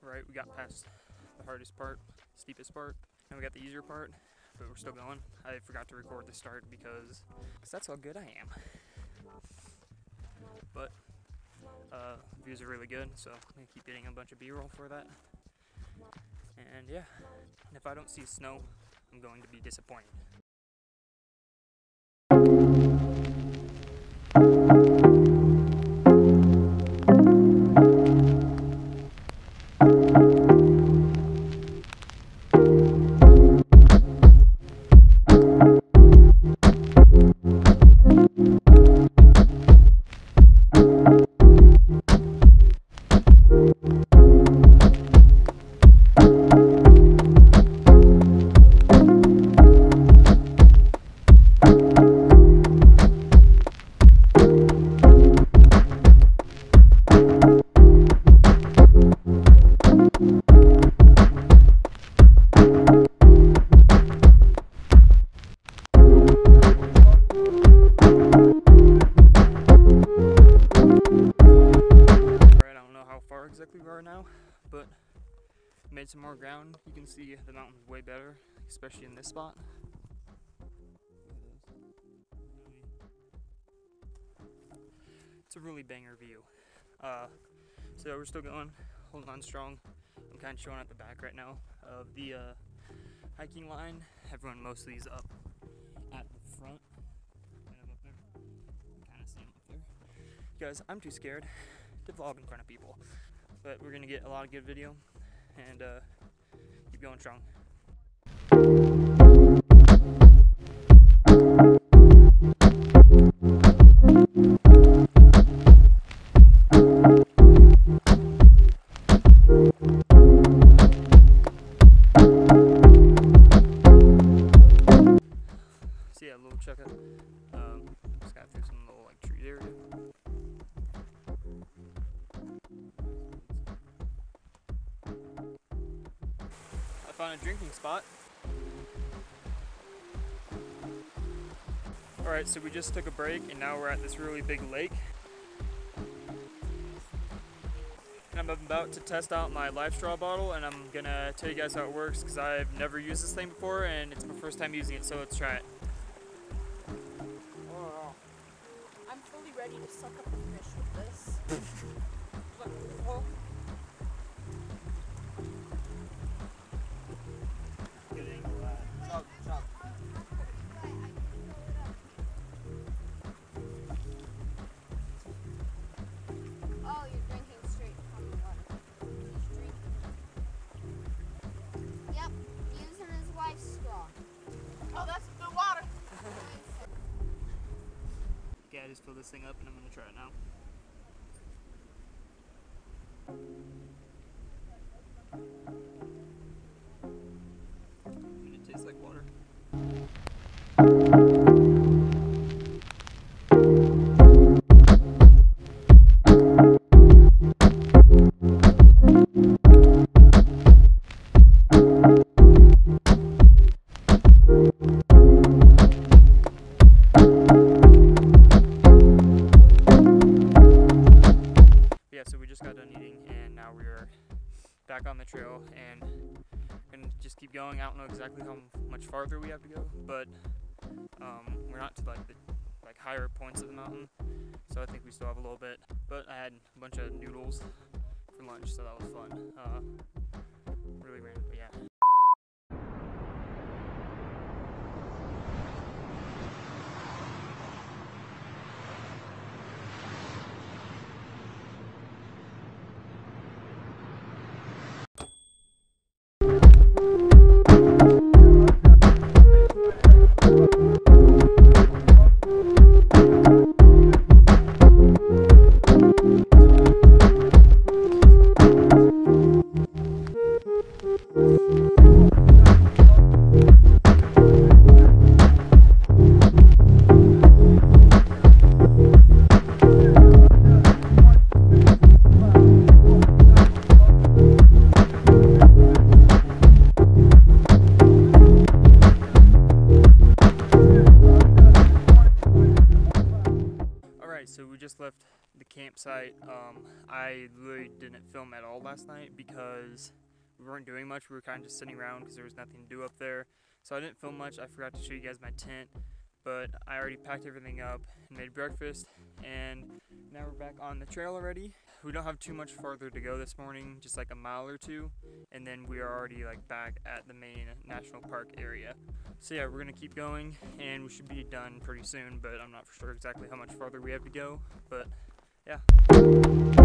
Right, we got past the hardest part, steepest part, and we got the easier part, but we're still going. I forgot to record the start because cause that's how good I am. But uh, views are really good, so I'm gonna keep getting a bunch of B-roll for that. And yeah, and if I don't see snow, I'm going to be disappointed. But made some more ground. You can see the mountain's way better, especially in this spot. It's a really banger view. Uh, so we're still going, holding on strong. I'm kind of showing at the back right now of the uh, hiking line. Everyone mostly is up at the front. Guys, I'm too scared to vlog in front of people. But we're gonna get a lot of good video and uh, keep going strong. Found a drinking spot. Alright, so we just took a break and now we're at this really big lake. And I'm about to test out my LifeStraw bottle and I'm gonna tell you guys how it works because I've never used this thing before and it's my first time using it, so let's try it. I'm fully ready to suck up the fish with this. Just fill this thing up and I'm gonna try it now. Got done eating and now we're back on the trail and and just keep going. I don't know exactly how much farther we have to go, but um, we're not to like the like higher points of the mountain, so I think we still have a little bit. But I had a bunch of noodles for lunch, so that was fun. Uh, really random. Alright, left the campsite. Um, I literally didn't film at all last night because we weren't doing much. We were kind of just sitting around because there was nothing to do up there. So I didn't film much. I forgot to show you guys my tent, but I already packed everything up and made breakfast. And now we're back on the trail already. We don't have too much farther to go this morning, just like a mile or two, and then we are already like back at the main national park area. So yeah, we're gonna keep going, and we should be done pretty soon. But I'm not sure exactly how much farther we have to go. But yeah.